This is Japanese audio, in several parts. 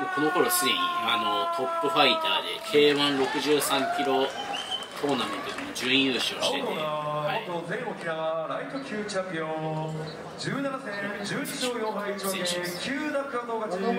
もうこの頃すでにあのトップファイターで K163 キロトーナメントでも準優勝してて、はい、元全沖縄ライト級チャンピオン17戦12勝4敗1分け9奪還の勝ち中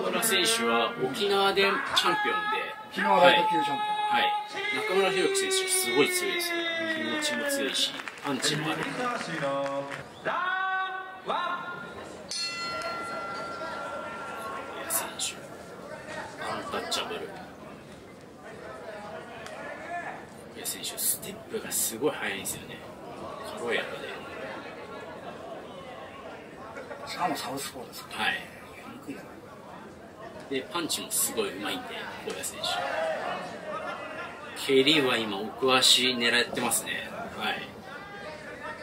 村選手は沖縄でチャンピオンで沖縄ライト級チャンピはい、中村弘樹選手すごい強いですよ気持ちも強いしパンチもあるアンタッチャブルいや選手ステップがすごい速いんですよね。軽やかで。しかもサウスポーですか？らはい。でパンチもすごい上手いんで小谷選手。蹴りは今奥足狙ってますね。はい。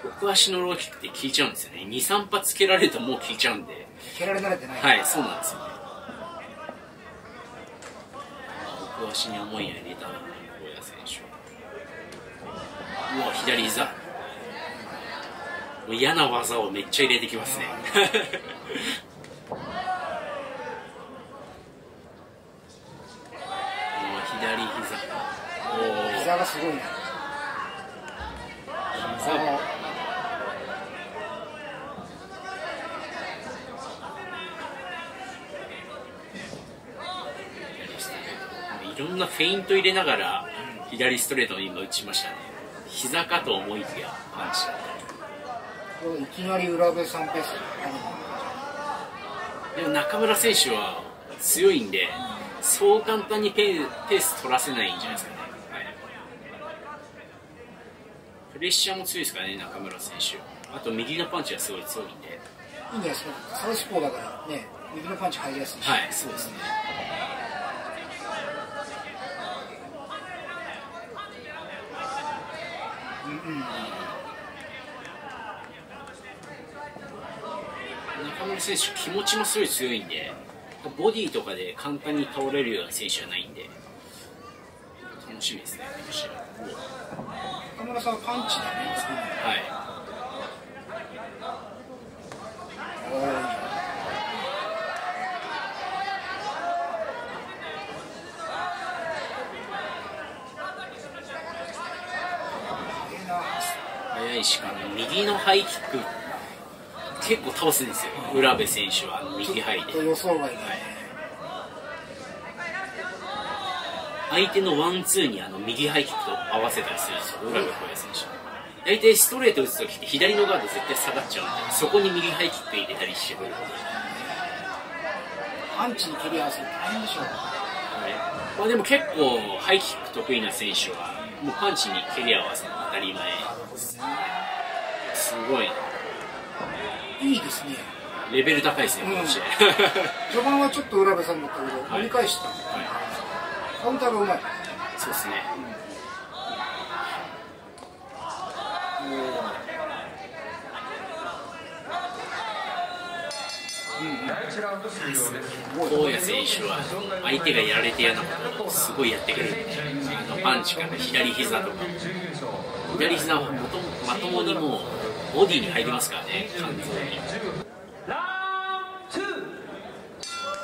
奥足のローキックって効いちゃうんですよね。23発蹴られるともう効いちゃうんで。蹴られ慣れてない。はいそうなんですよね奥足に思いや入れた小谷選手うわ左膝。もう嫌な技をめっちゃ入れてきますね。もう左膝。おお膝がすごいな膝いろんなフェイント入れながら左ストレートを今打ちましたね。膝かと思いきやパンチだった。これいきなり浦部さん。ペースでも中村選手は強いんでそう簡単にペース取らせないんじゃないですかね、はい、プレッシャーも強いですからね中村選手。あと右のパンチがすごい強いんで。いいんじゃないですか。サウスポーだからね右のパンチ入りやすいし、はいそうですねうんうん中村選手気持ちもすごい強いんでボディとかで簡単に倒れるような選手じゃないんで楽しみですね中村さんはパンチだねはいな速いしかも右のハイキック結構倒すんですよ。浦部選手は右ハイで、相手のワンツーにあの右ハイキックと合わせたりするんですよ浦部小也選手。大体ストレート打つ時って左のガード絶対下がっちゃうんでそこに右ハイキック入れたりしてくる、パンチに蹴り合わせる大変でしょう。はいまあ、でも結構ハイキック得意な選手はもうパンチに蹴り合わせるの当たり前。ですごい。ないいですね。レベル高いですねこの試合、序盤はちょっと浦部さんだったけど、はい折り返した、はい。カウンターがうまい。そうですね。第1ラウンド終了です大谷選手は相手がやられて嫌なことをすごいやってくる。んであのパンチから左膝とか。左膝はまともにもうボディに入りますからね完全に。ラウンド2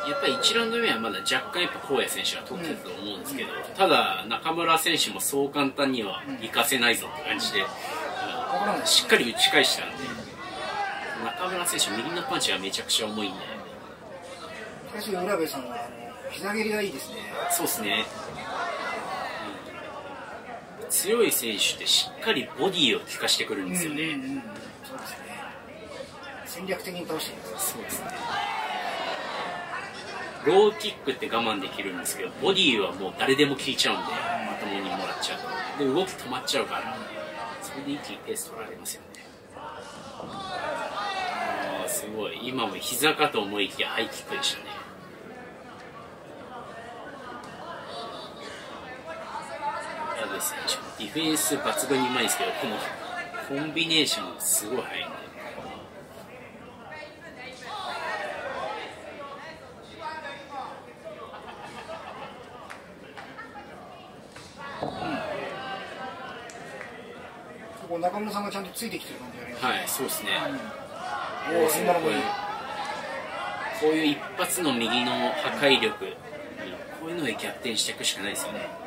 やっぱり1ラウンド目はまだ若干やっぱ荒野選手が取ってたと思うんですけど、ただ中村選手もそう簡単には行かせないぞって感じで、うん。しっかり打ち返したんで中村選手右のパンチがめちゃくちゃ重いんで。しかし浦部さんは膝蹴りがいいですね。そうですね、うん強い選手ってしっかりボディを効かしてくるんですよね、うんうんうん。そうですね戦略的に倒してる。そうですね。ローキックって我慢できるんですけどボディはもう誰でも効いちゃうんでまともにもらっちゃうと。で動き止まっちゃうからそれで一気にペース取られますよね。あーすごい。今も膝かと思いきやハイキックでしたね矢部選手ディフェンス抜群にうまいんですけどこのコンビネーションすごい速いんで。中村さんがちゃんとついてきてる感じがありはい。そうですね。おおそんなのもいいこういう一発の右の破壊力、こういうので逆転していくしかないですよね。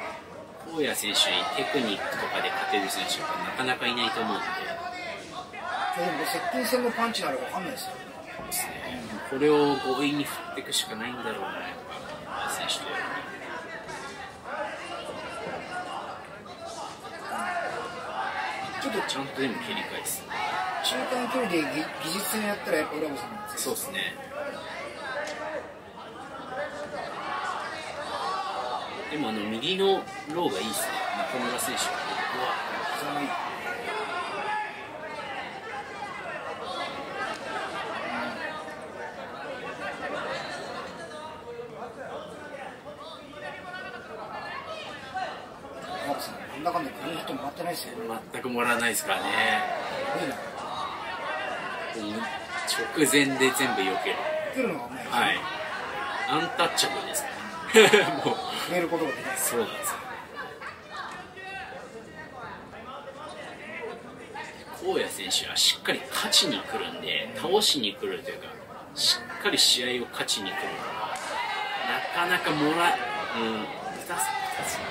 荒野選手にテクニックとかで勝てる選手がなかなかいないと思うので、でも接近戦のパンチならわかんないですよ。ですね、これを強引に振っていくしかないんだろうな、やっぱ選手というのはちょっとちゃんとでも切り返す。中間距離で技技術戦やったらやっぱ浦部さんなんですよ。そうですね。でもあの右のローがいいですね、中村選手は。ここは膝もいい。浦部さん、なんだかんだもらってないですよ。全くもらわないですからね。直前で全部避ける。はい。アンタッチャブルですね。もう、触れることができない。そうなんですよ。荒野選手はしっかり勝ちに来るんで、倒しに来るというか、しっかり試合を勝ちに来るなかなかもら、うん、2つ、2つ。ちょ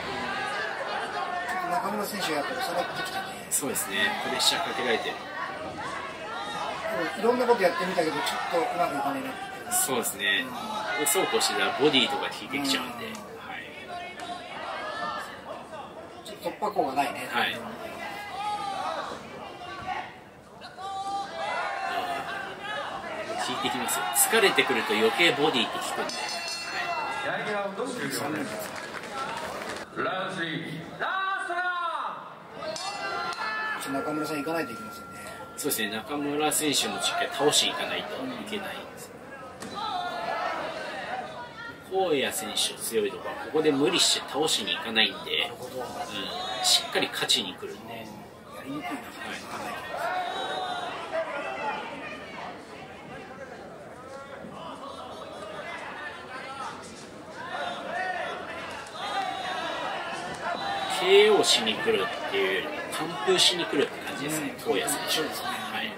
っと中村選手がやっぱりさらってきてね。そうですね、プレッシャーかけられてる。いろんなことやってみたけど、ちょっとうまくいかないな。そうですね。でそうこうしてたらボディとか効いてきちゃうんで、はい。ちょっと突破口がないね。はい効いてきますよ。疲れてくると余計ボディって効くんで。第2ラウンド終了ですラウンド3ラストラちょっと中村さん行かないといけませんね。そうですね、中村選手もしっかり倒しに行かないといけないです。荒野選手強いとこはここで無理して倒しに行かないんで。うん、しっかり勝ちに来るんで、やりにくいな。はい、KO しに来るっていうよりも完封しに来るって感じですね、うん荒野選手そうですねはい、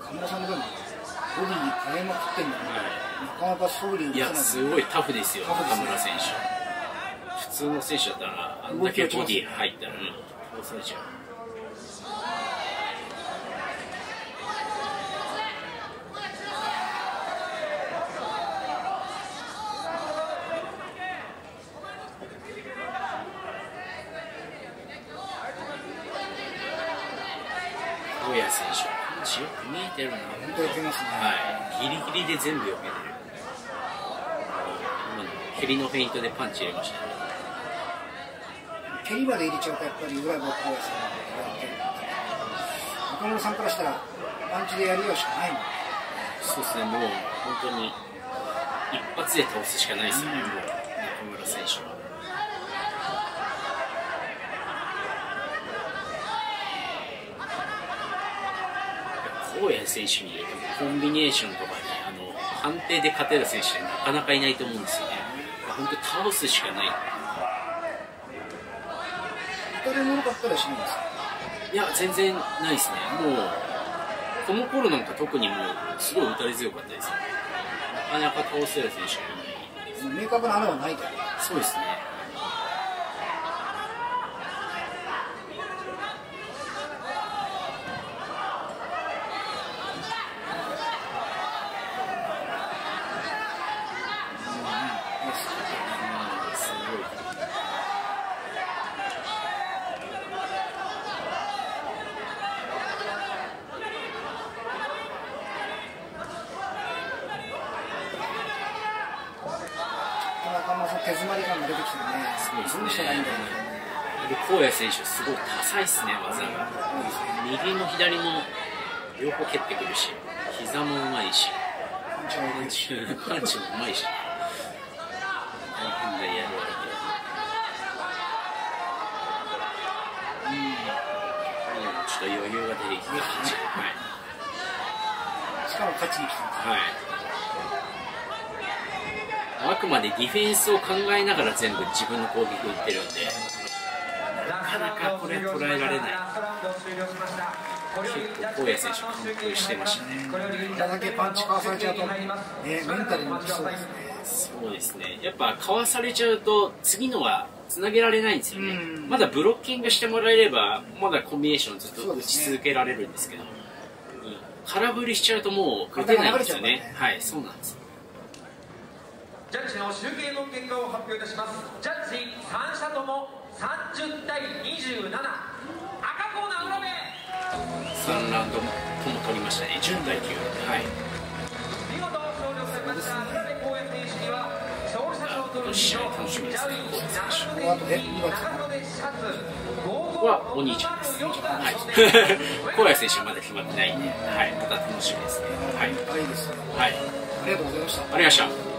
中村さんもでも、ボディにまくってなかなか総理いや、すごいタフですよ、中村選手。普通の選手だったら、あんだけボディ入ったら、うん、倒されちゃう。大谷選手よく見えてるな。本当に受けますね。はい、ギリギリで全部避けてる。今の蹴りのフェイントでパンチ入れましたね。蹴りまで入れちゃうと、やっぱり裏がこうやって中村さんからしたら、パンチでやりようしかないもん。そうですね、もう本当に一発で倒すしかないですよね、もう中村選手は。荒野選手にコンビネーションとかね、あの判定で勝てる選手ってなかなかいないと思うんですよね。本当倒すしかない。打たれ物かったらしないんですよ。いや、全然ないですね。もう、この頃なんか特にもう、すごい打たれ強かったですよ。なかなか倒せる選手がいない。明確な穴はないから。そうですね。うんすごい。中村さん手詰まり感が出てきてるね。そうですねで荒野選手、すごい多彩ですね、技が。右も左も両方蹴ってくるし、膝もうまいし、パンチもうまいし、大変だやるわけ。うん、ちょっと余裕が出てきた感じ。はい。しかも勝ちに来てます。はい。あくまでディフェンスを考えながら全部自分の攻撃を打ってるんで、なかなかこれ捉えられない結構、荒野選手、完封してましたね。これだけパンチかわされちゃうと、ね、メンタルに落ちそうですね。そうですね。やっぱ、かわされちゃうと、次のはつなげられないんですよね。まだブロッキングしてもらえれば、まだコンビネーションずっと打ち続けられるんですけど、うん、空振りしちゃうともう打てないんですよね。はい、そうなんです。ジャッジの集計の結果を発表いたします。ジャッジ3社とも30対27。赤コーナー浦部。3ラウンドとも取りましたね、10対9。はい。見事勝利をされました浦部光也選手には勝利者賞とこの試合楽しみですね、こう選手。この後ね、2月長野でシャツはお兄ちゃんです。はい。選手はまだ決まってないんで、はい、また楽しみですね。はい。はい。ありがとうございました。ありがとうございました。